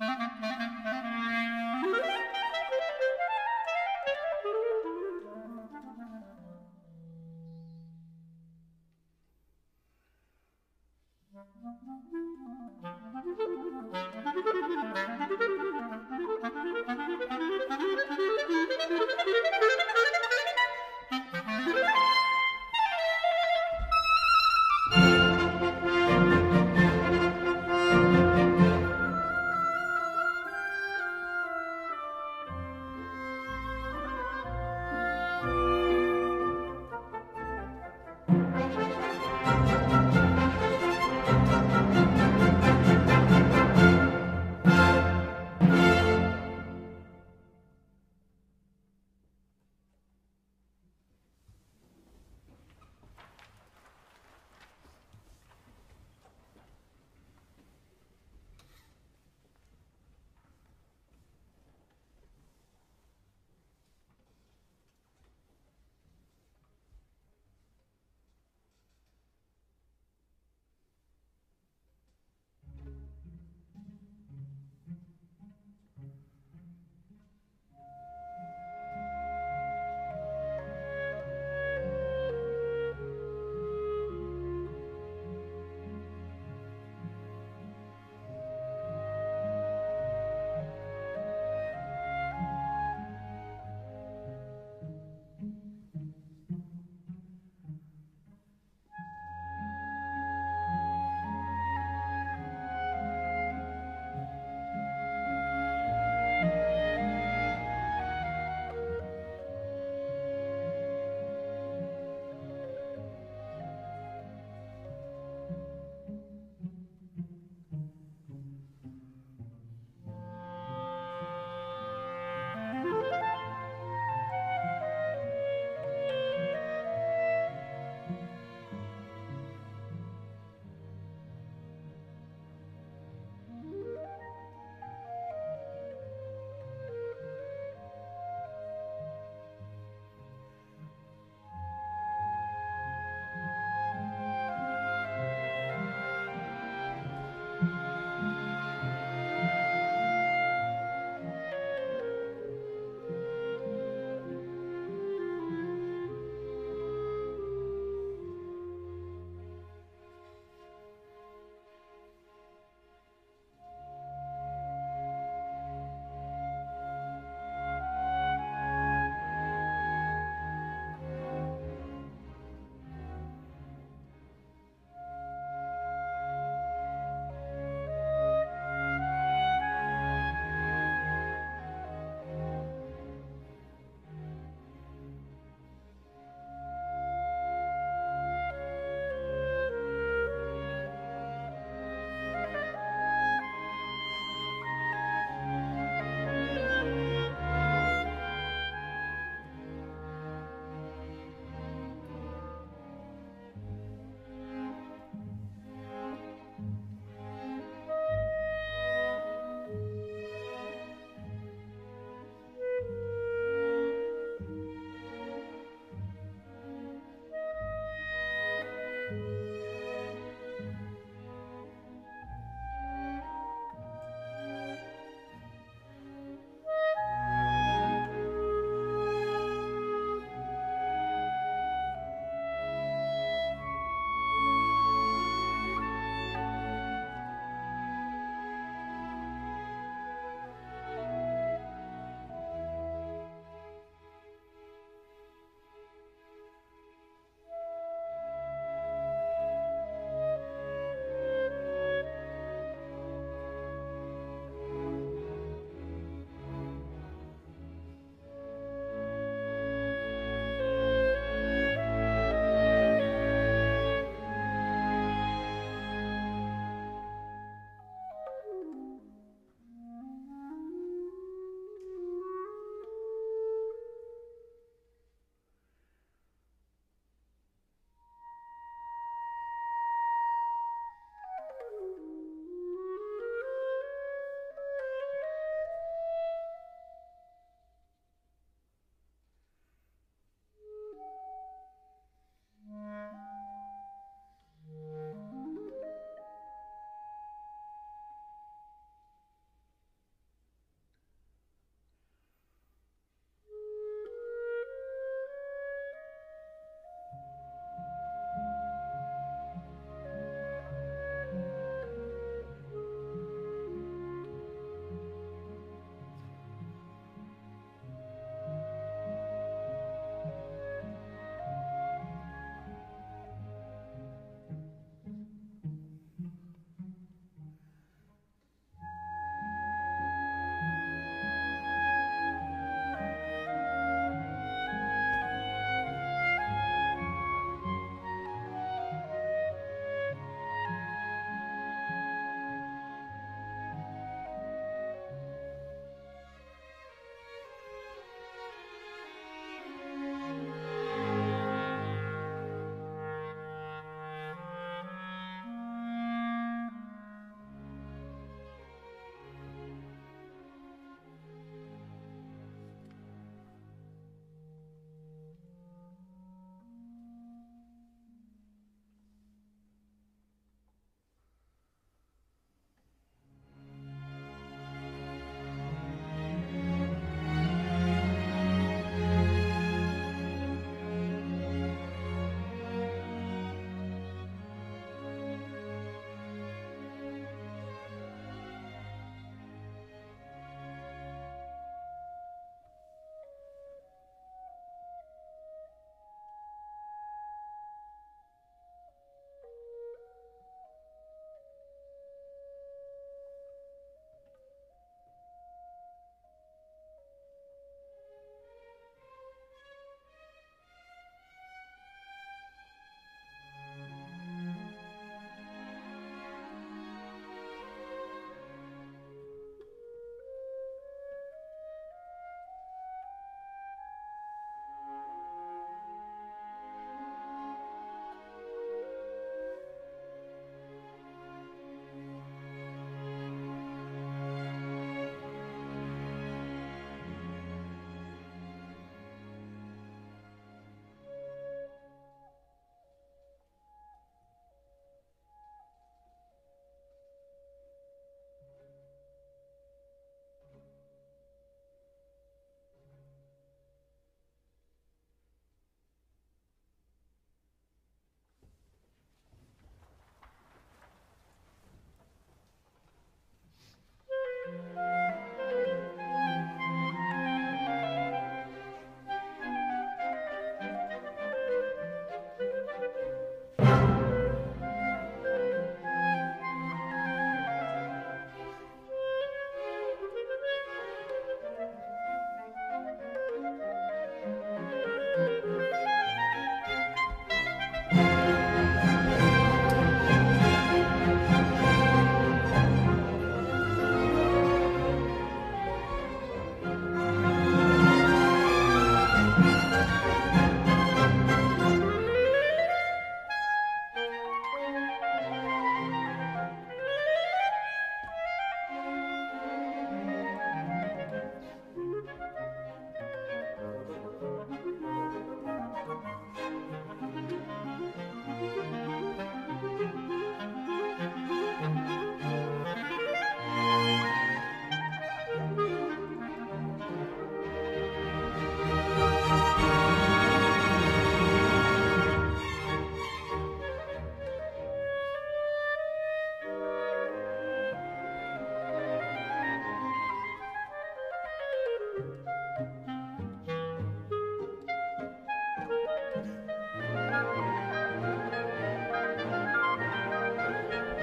Mm-hmm.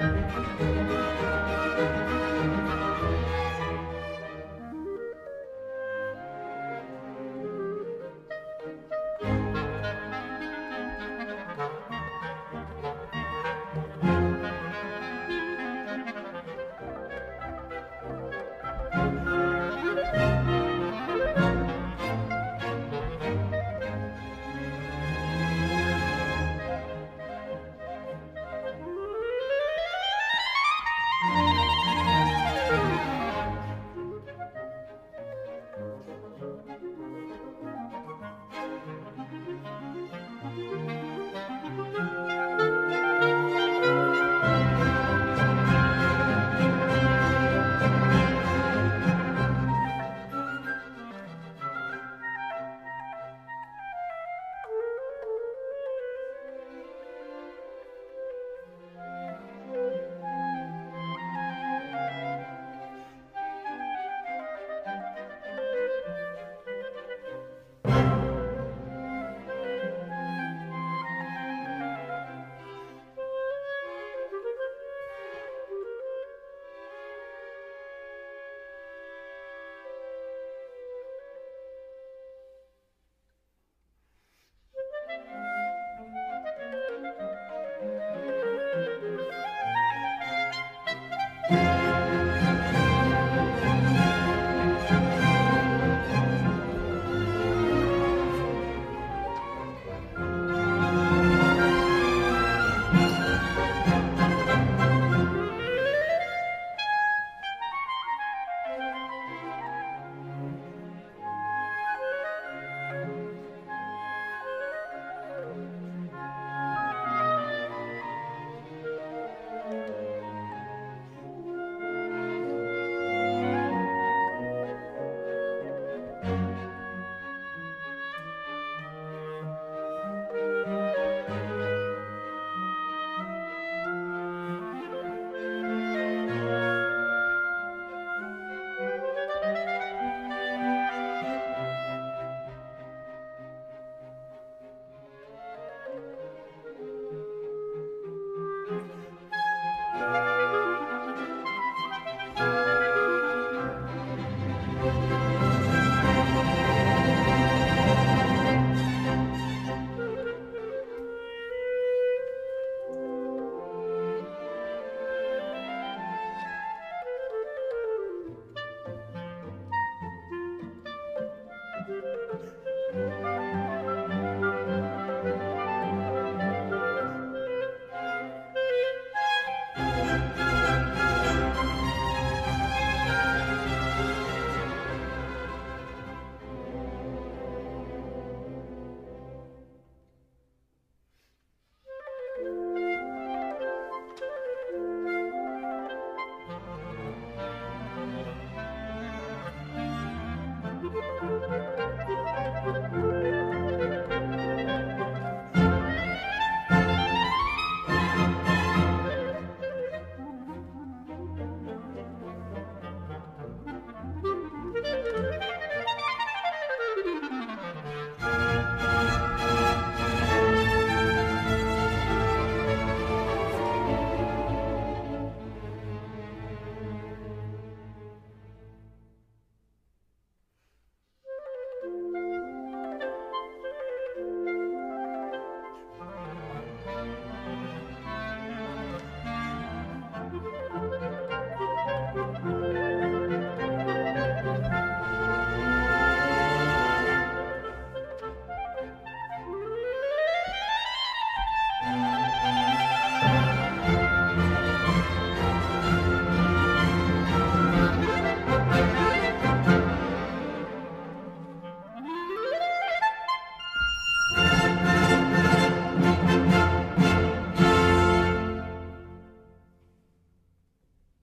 Música